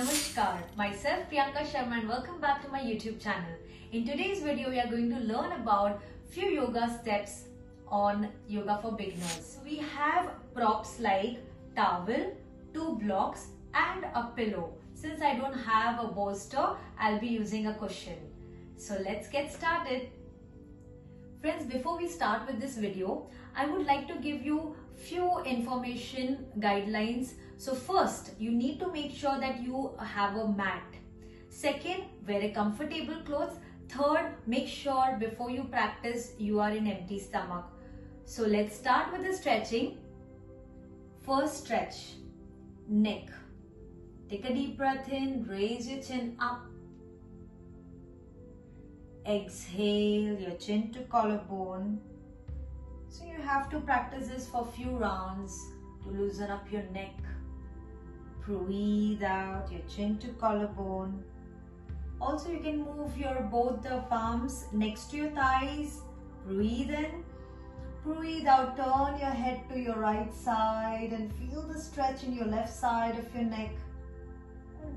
Namaskar, myself Priyanka Sharma and welcome back to my YouTube channel. In today's video, we are going to learn about few yoga steps on yoga for beginners. We have props like towel, two blocks and a pillow. Since I don't have a bolster, I'll be using a cushion. So let's get started. Friends, before we start with this video, I would like to give you few information guidelines. So first, you need to make sure that you have a mat. Second, wear a comfortable clothes. Third, make sure before you practice, you are in empty stomach. So let's start with the stretching. First stretch, neck. Take a deep breath in, raise your chin up. Exhale your chin to collarbone. So you have to practice this for few rounds to loosen up your neck. Breathe out your chin to collarbone. Also you can move your both the palms next to your thighs. Breathe in. Breathe out, turn your head to your right side and feel the stretch in your left side of your neck.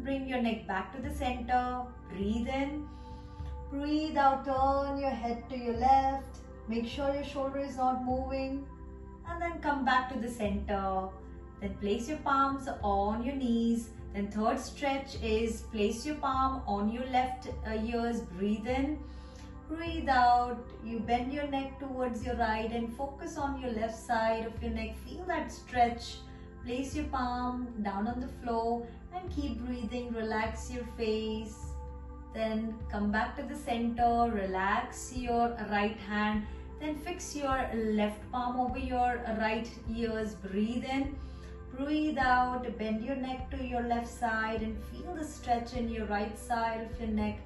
Bring your neck back to the center. Breathe in. Breathe out, turn your head to your left. Make sure your shoulder is not moving. And then come back to the center. Then place your palms on your knees. Then third stretch is place your palm on your left ears. Breathe in. Breathe out. You bend your neck towards your right and focus on your left side of your neck. Feel that stretch. Place your palm down on the floor and keep breathing. Relax your face. Then come back to the center. Relax your right hand. Then fix your left palm over your right ears. Breathe in. Breathe out. Bend your neck to your left side and feel the stretch in your right side of your neck.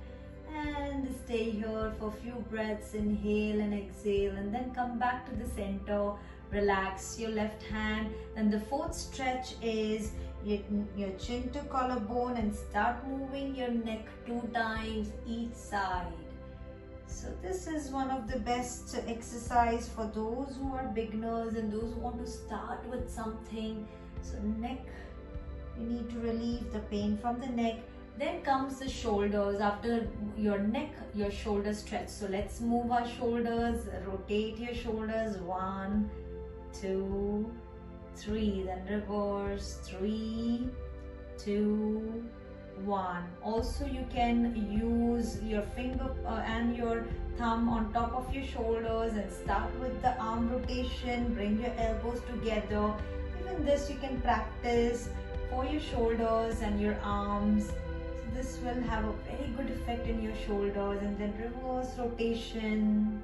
And stay here for a few breaths. Inhale and exhale and then come back to the center. Relax your left hand. And the fourth stretch is your, your chin to collarbone and start moving your neck two times each side. So this is one of the best exercise for those who are beginners and those who want to start with something so neck you need to relieve the pain from the neck. Then comes the shoulders. After your neck your shoulders stretch. So let's move our shoulders. Rotate your shoulders. One two three. Then reverse. Three two one. Also you can use your finger uh, and your thumb on top of your shoulders and start with the arm rotation. Bring your elbows together even this you can practice for your shoulders and your arms. This will have a very good effect in your shoulders and then reverse rotation.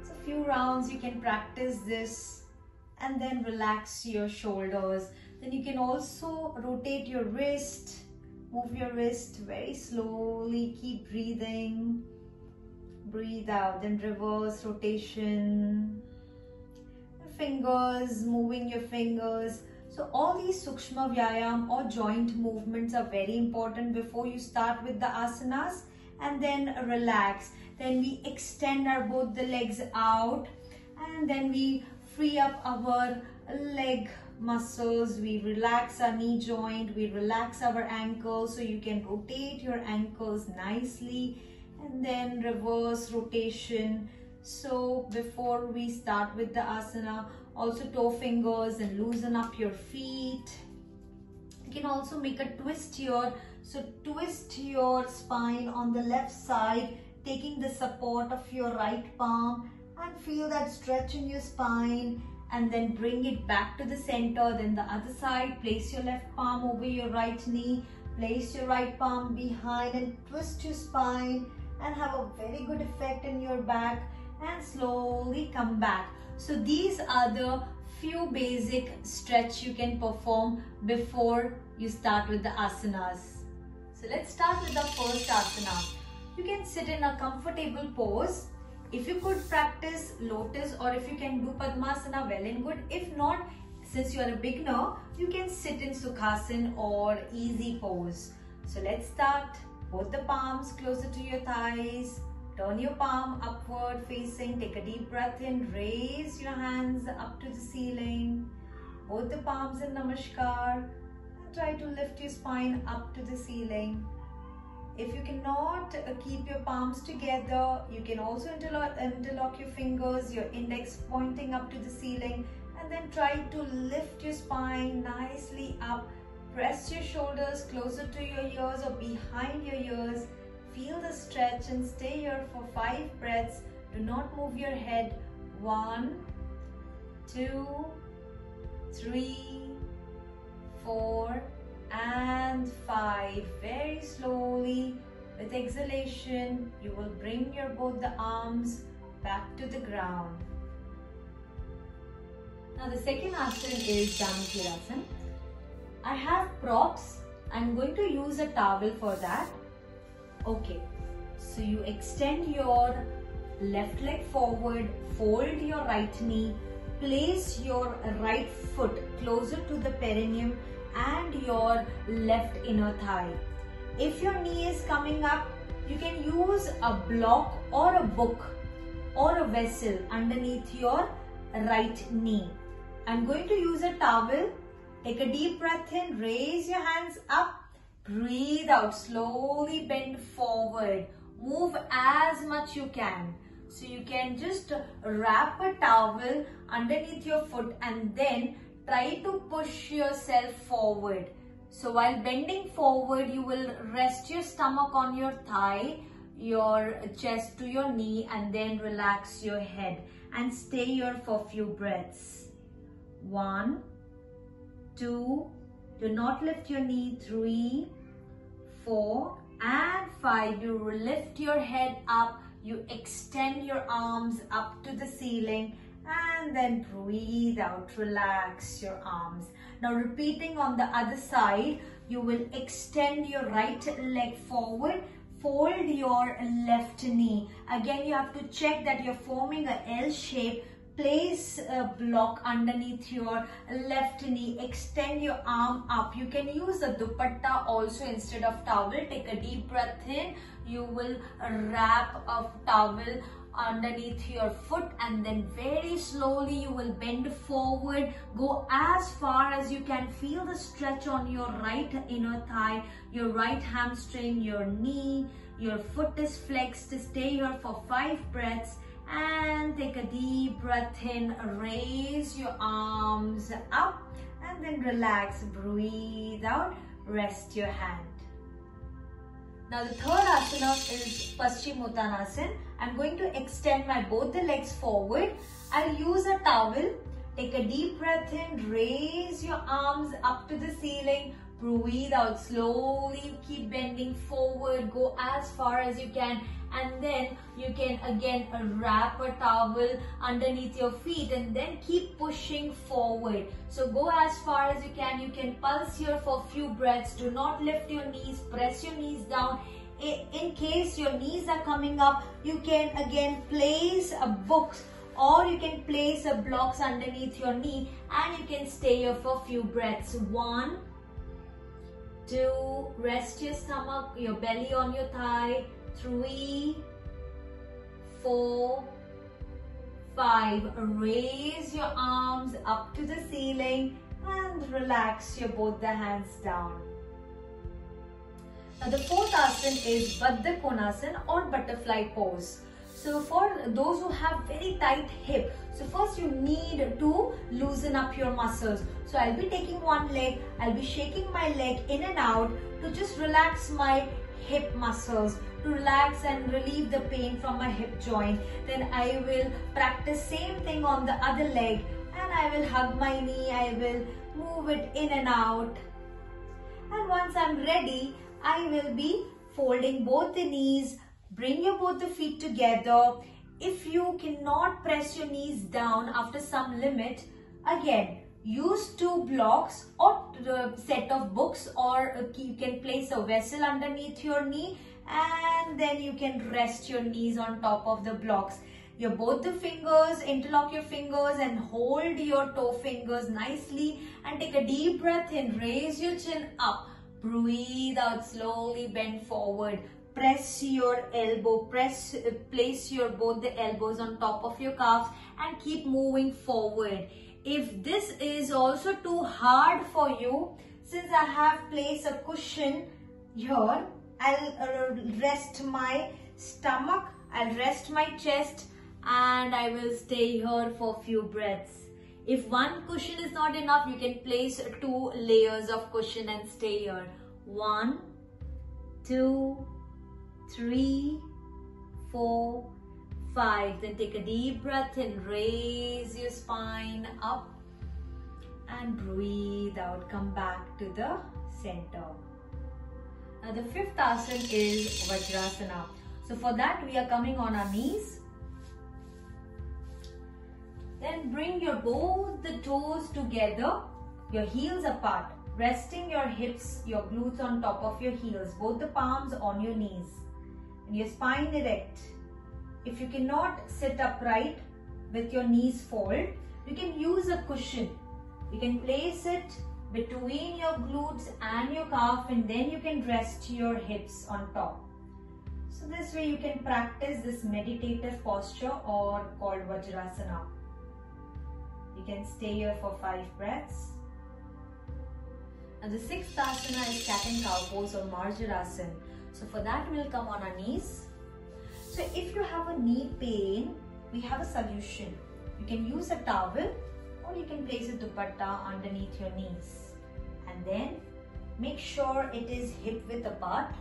It's a few rounds you can practice this and then relax your shoulders. Then you can also rotate your wrist. Move your wrist very slowly. Keep breathing. Breathe out then reverse rotation fingers moving your fingers so all these Sukshma Vyayam or joint movements are very important before you start with the asanas and then relax. Then we extend our both the legs out and then we free up our leg muscles. We relax our knee joint, we relax our ankles so you can rotate your ankles nicely and then reverse rotation. So before we start with the asana, also toe fingers and loosen up your feet. You can also make a twist here. So twist your spine on the left side taking the support of your right palm and feel that stretch in your spine and then bring it back to the center. Then the other side place your left palm over your right knee. Place your right palm behind and twist your spine and have a very good effect in your back and slowly come back so these are the few basic stretch you can perform before you start with the asanas. So let's start with the first asana. You can sit in a comfortable pose. If you could practice lotus or if you can do padmasana well and good. If not, since you are a beginner, you can sit in sukhasana or easy pose. So let's start. Both the palms closer to your thighs. Turn your palm upward facing. Take a deep breath in. Raise your hands up to the ceiling. Both the palms in Namaskar. try to lift your spine up to the ceiling. If you cannot uh, keep your palms together, you can also interlock, interlock your fingers, your index pointing up to the ceiling and then try to lift your spine nicely up. Press your shoulders closer to your ears or behind your ears. Feel the stretch and stay here for five breaths. Do not move your head. One, two, three, four, and five. Very slowly with exhalation, you will bring your both the arms back to the ground. Now the second asana is Janu Sirsasana. I have props. I'm going to use a towel for that. Okay. So you extend your left leg forward, fold your right knee, place your right foot closer to the perineum and your left inner thigh. If your knee is coming up, you can use a block or a book or a vessel underneath your right knee. I'm going to use a towel. Take a deep breath in, raise your hands up, breathe out, slowly bend forward. Move as much you can. So you can just wrap a towel underneath your foot and then try to push yourself forward. So while bending forward, you will rest your stomach on your thigh, your chest to your knee and then relax your head and stay here for a few breaths. One, two, do not lift your knee, three, four and five. You lift your head up, you extend your arms up to the ceiling and then breathe out, relax your arms. Now repeating on the other side, you will extend your right leg forward, fold your left knee. Again, you have to check that you're forming a L shape place a block underneath your left knee. Extend your arm up. You can use a dupatta also instead of towel. Take a deep breath in. You will wrap a towel underneath your foot and then very slowly you will bend forward. Go as far as you can. Feel the stretch on your right inner thigh your right hamstring your knee. Your foot is flexed. Stay here for five breaths and take a deep breath in raise your arms up and then relax breathe out rest your hand now the third asana is Paschimottanasana. I'm going to extend my both the legs forward. I'll use a towel. Take a deep breath in. Raise your arms up to the ceiling. Breathe out slowly. Keep bending forward. Go as far as you can and then you can again wrap a towel underneath your feet and then keep pushing forward. So go as far as you can. You can pulse here for few breaths. Do not lift your knees. Press your knees down. In case your knees are coming up, you can again place a book or you can place a blocks underneath your knee and you can stay here for few breaths. One, two, rest your stomach, your belly on your thigh, three, four, five. Raise your arms up to the ceiling and relax your both the hands down. Now the fourth asana is Baddha Konasana or butterfly pose. So for those who have very tight hip, so first you need to loosen up your muscles. So I'll be taking one leg, I'll be shaking my leg in and out to just relax my hip muscles to relax and relieve the pain from my hip joint. Then I will practice same thing on the other leg and I will hug my knee, I will move it in and out. And once I'm ready, I will be folding both the knees, bring your both the feet together. If you cannot press your knees down after some limit, again, use two blocks or the set of books or uh, you can place a vessel underneath your knee and then you can rest your knees on top of the blocks. Your both the fingers, interlock your fingers and hold your toe fingers nicely and take a deep breath in. Raise your chin up. Breathe out slowly, bend forward. Press your elbow, press, place your both the elbows on top of your calves and keep moving forward. If this is also too hard for you, since I have placed a cushion here, I'll uh, rest my stomach, I'll rest my chest and I will stay here for a few breaths. If one cushion is not enough, you can place two layers of cushion and stay here. One, two, three, four, five. Then take a deep breath and raise your spine up and breathe out. Come back to the center. Now the fifth asana is Vajrasana. So for that we are coming on our knees. Then bring your both the toes together, your heels apart, resting your hips, your glutes on top of your heels, both the palms on your knees and your spine erect. If you cannot sit upright with your knees fold, you can use a cushion. You can place it between your glutes and your calf and then you can rest your hips on top. So this way you can practice this meditative posture or called Vajrasana. You can stay here for five breaths. And the sixth asana is cat and cow pose or Marjarasana. So for that we'll come on our knees so if you have a knee pain, we have a solution. You can use a towel or you can place a dupatta underneath your knees. And then make sure it is hip width apart.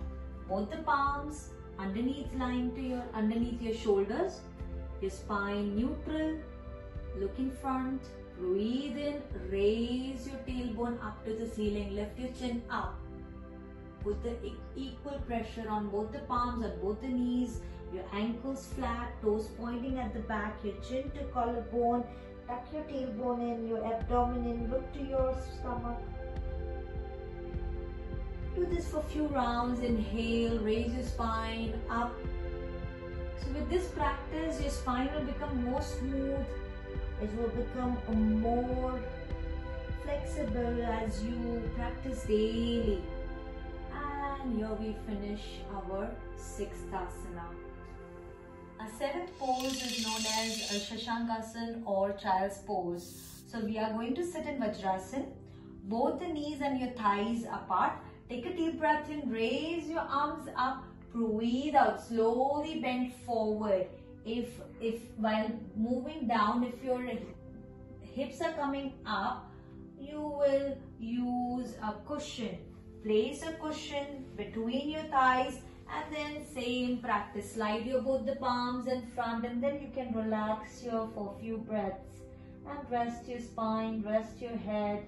Both the palms underneath lying to your underneath your shoulders. Your spine neutral. Look in front. Breathe in. Raise your tailbone up to the ceiling. Lift your chin up. Put the equal pressure on both the palms and both the knees your ankles flat, toes pointing at the back, your chin to collarbone, tuck your tailbone in, your abdomen in, look to your stomach. Do this for a few rounds. Inhale, raise your spine up. So with this practice, your spine will become more smooth. It will become more flexible as you practice daily. And here we finish our sixth asana. A seventh pose is known as Shashankasana or child's pose. So we are going to sit in Vajrasana. Both the knees and your thighs apart. Take a deep breath in. Raise your arms up. Breathe out. Slowly bend forward. If, if while moving down, if your hips are coming up, you will use a cushion. Place a cushion between your thighs and then same practice slide your both the palms in front and then you can relax here for a few breaths and rest your spine rest your head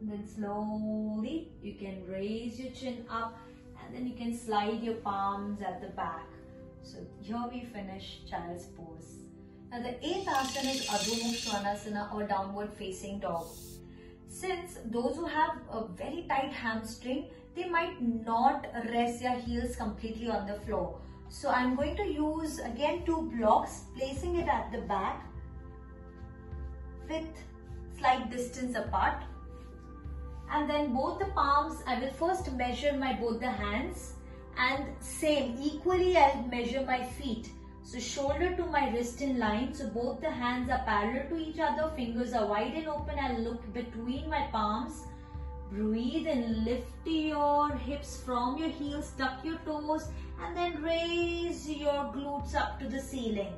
and then slowly you can raise your chin up and then you can slide your palms at the back so here we finish child's pose now the eighth asana is Adho Svanasana or downward facing dog since those who have a very tight hamstring, they might not rest their heels completely on the floor. So I'm going to use again two blocks, placing it at the back with slight distance apart. And then both the palms, I will first measure my both the hands and same equally I'll measure my feet so shoulder to my wrist in line. So both the hands are parallel to each other. Fingers are wide and open. I'll look between my palms. Breathe and lift your hips from your heels. Tuck your toes and then raise your glutes up to the ceiling.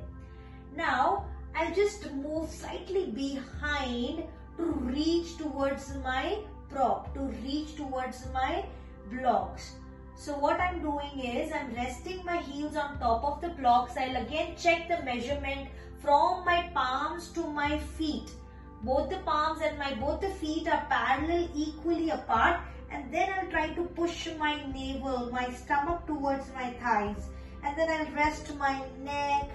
Now, I'll just move slightly behind to reach towards my prop, to reach towards my blocks. So what I'm doing is I'm resting my heels on top of the blocks. I'll again check the measurement from my palms to my feet. Both the palms and my both the feet are parallel equally apart and then I'll try to push my navel, my stomach towards my thighs and then I'll rest my neck.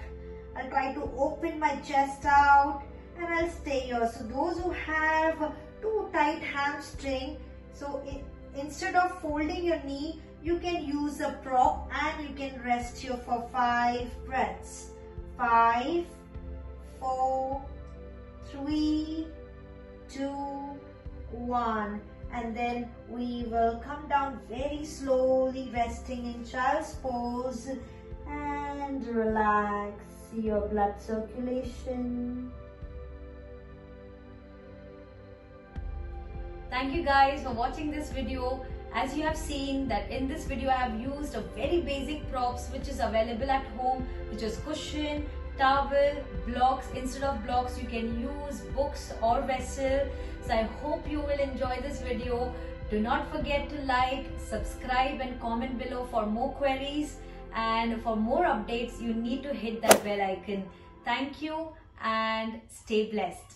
I'll try to open my chest out and I'll stay here. So those who have too tight hamstring, so it, instead of folding your knee, you can use a prop and you can rest here for five breaths. Five, four, three, two, one. And then we will come down very slowly, resting in child's pose and relax your blood circulation. Thank you guys for watching this video. As you have seen that in this video I have used a very basic props which is available at home which is cushion, towel, blocks. Instead of blocks you can use books or vessel. So I hope you will enjoy this video. Do not forget to like, subscribe and comment below for more queries and for more updates you need to hit that bell icon. Thank you and stay blessed.